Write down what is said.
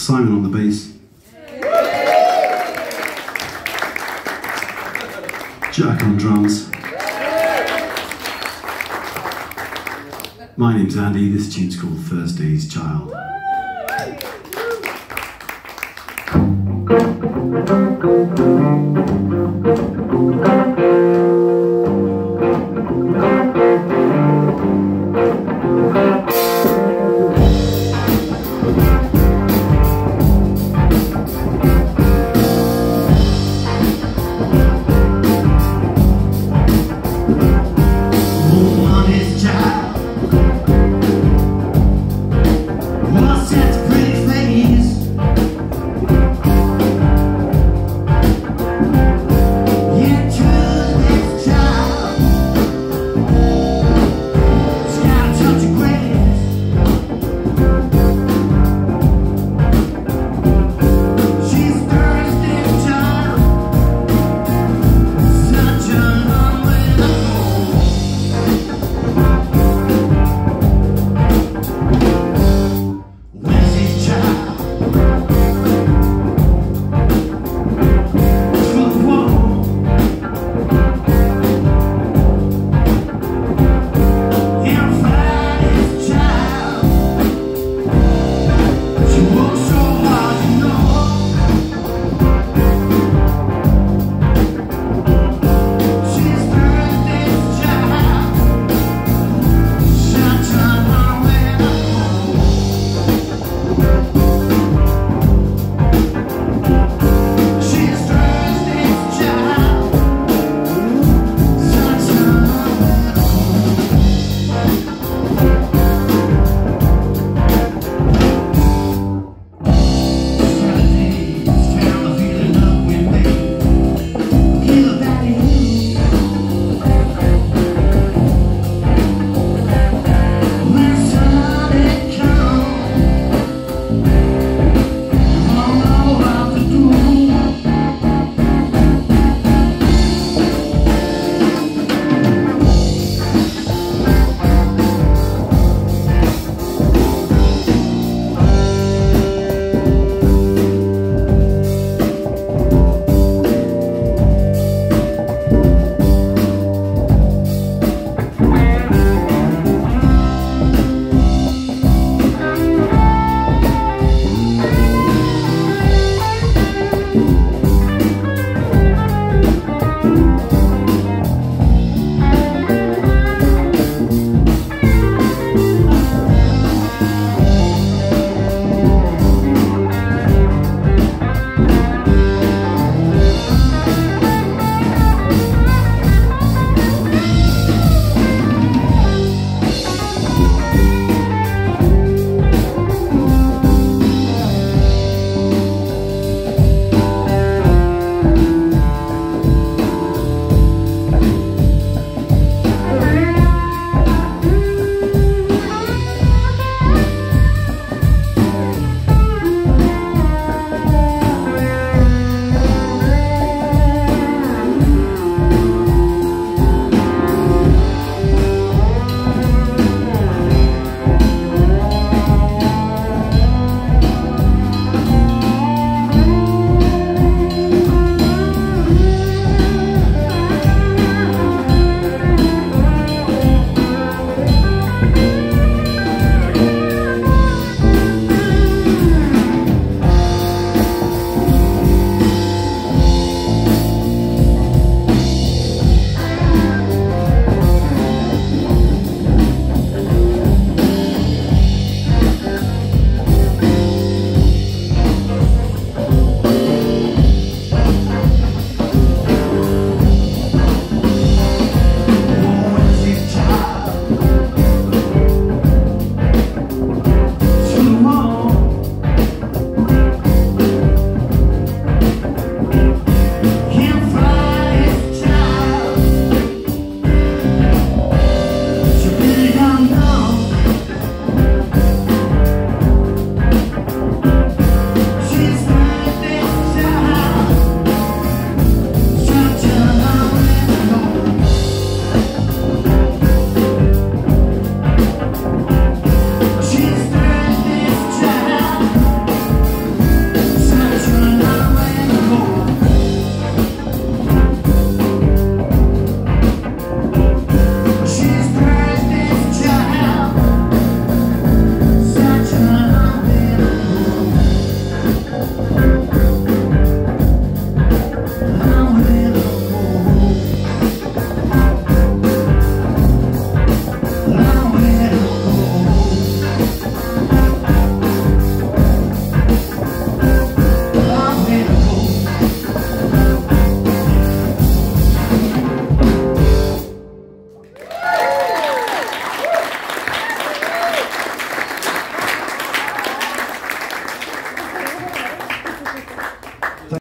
Simon on the bass. Jack on drums. My name's Andy, this tune's called Thursday's Child. Was it